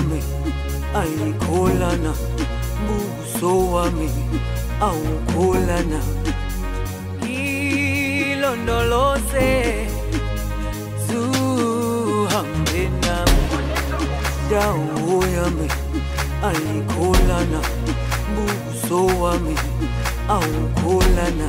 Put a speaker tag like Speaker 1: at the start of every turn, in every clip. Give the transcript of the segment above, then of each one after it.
Speaker 1: dawo yami ayikholana buso wami awukholana. Ilondoloze zuhambe nami dawo yami ayikholana buso wami awukholana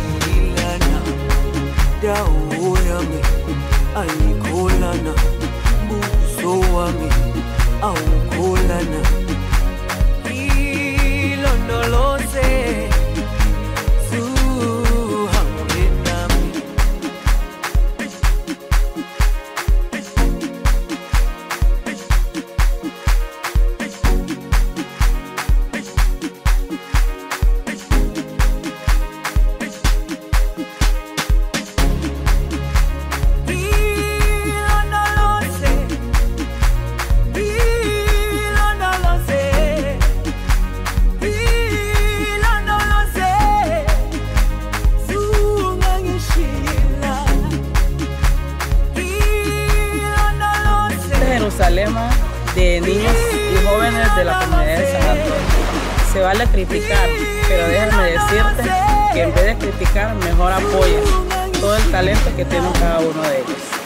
Speaker 1: dawo yami ayikholana buso wami awukholana
Speaker 2: Jerusalema de niños y jóvenes de la comunidad de San Antonio. Se vale criticar, pero déjame decirte que en vez de criticar, mejor apoya todo el talento que tienen cada uno de ellos.